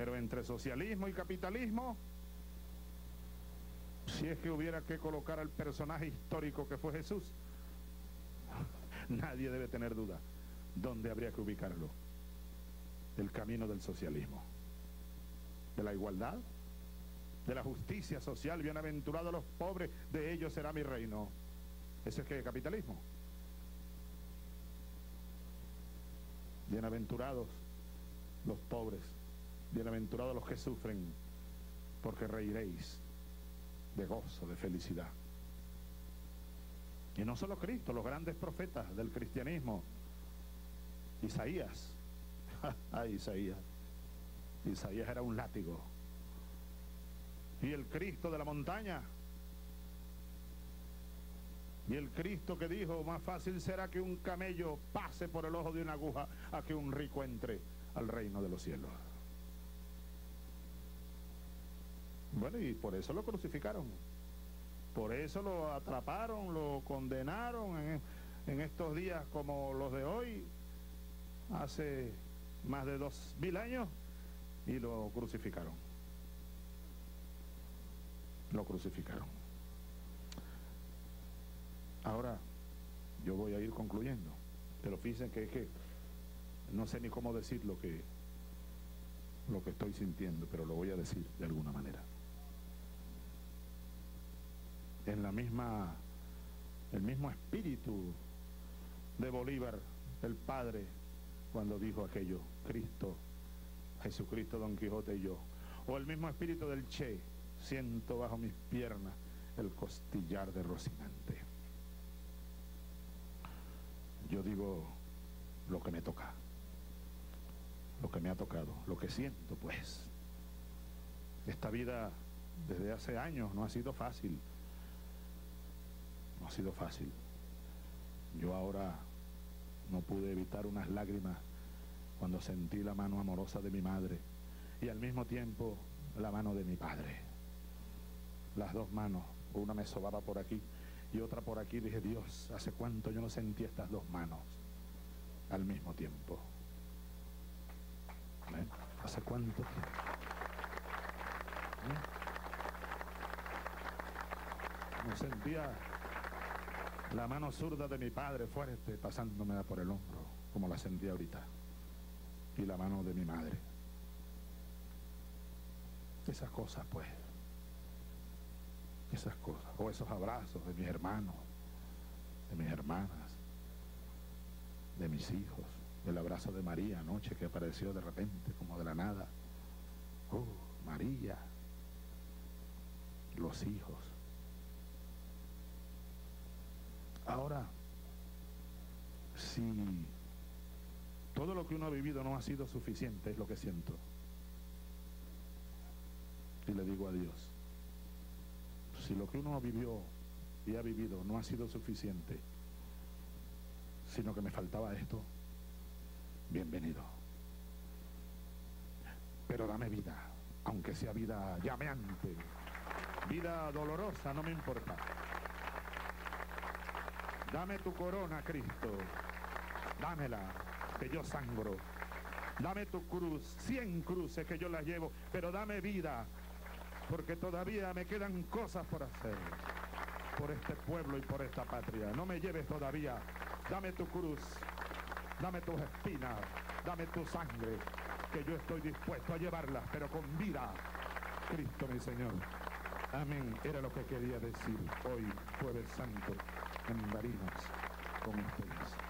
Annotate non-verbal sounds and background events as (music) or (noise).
Pero entre socialismo y capitalismo, si es que hubiera que colocar al personaje histórico que fue Jesús, (laughs) nadie debe tener duda dónde habría que ubicarlo. El camino del socialismo, de la igualdad, de la justicia social, bienaventurados los pobres, de ellos será mi reino. ¿Ese es que capitalismo? Bienaventurados los pobres, bienaventurados los que sufren, porque reiréis de gozo, de felicidad. Y no solo Cristo, los grandes profetas del cristianismo, Isaías, (laughs) ay Isaías, Isaías era un látigo. Y el Cristo de la montaña, y el Cristo que dijo, más fácil será que un camello pase por el ojo de una aguja a que un rico entre al reino de los cielos. Bueno, y por eso lo crucificaron. Por eso lo atraparon, lo condenaron en, en estos días como los de hoy, hace más de dos mil años, y lo crucificaron. Lo crucificaron. Ahora, yo voy a ir concluyendo, pero fíjense que es que no sé ni cómo decir lo que, lo que estoy sintiendo, pero lo voy a decir de alguna manera. En la misma, el mismo espíritu de Bolívar, el Padre, cuando dijo aquello, Cristo, Jesucristo, Don Quijote y yo. O el mismo espíritu del Che, siento bajo mis piernas el costillar de Rocinante. Yo digo lo que me toca, lo que me ha tocado, lo que siento, pues. Esta vida desde hace años no ha sido fácil, sido fácil. Yo ahora no pude evitar unas lágrimas cuando sentí la mano amorosa de mi madre y al mismo tiempo la mano de mi padre. Las dos manos, una me sobaba por aquí y otra por aquí. Dije, Dios, ¿hace cuánto yo no sentí estas dos manos al mismo tiempo? ¿Eh? ¿Hace cuánto? ¿Eh? No sentía la mano zurda de mi padre fuerte pasándome por el hombro, como la sentí ahorita. Y la mano de mi madre. Esas cosas, pues. Esas cosas. O esos abrazos de mis hermanos, de mis hermanas, de mis hijos. El abrazo de María anoche que apareció de repente, como de la nada. Oh, María. Los hijos. Ahora, si todo lo que uno ha vivido no ha sido suficiente, es lo que siento. Y le digo a Dios, si lo que uno vivió y ha vivido no ha sido suficiente, sino que me faltaba esto, bienvenido. Pero dame vida, aunque sea vida llameante, vida dolorosa, no me importa. Dame tu corona, Cristo. Dámela, que yo sangro. Dame tu cruz, cien cruces que yo las llevo, pero dame vida, porque todavía me quedan cosas por hacer por este pueblo y por esta patria. No me lleves todavía. Dame tu cruz, dame tus espinas, dame tu sangre, que yo estoy dispuesto a llevarlas, pero con vida. Cristo mi Señor. Amén. Era lo que quería decir hoy, jueves santo en con ustedes.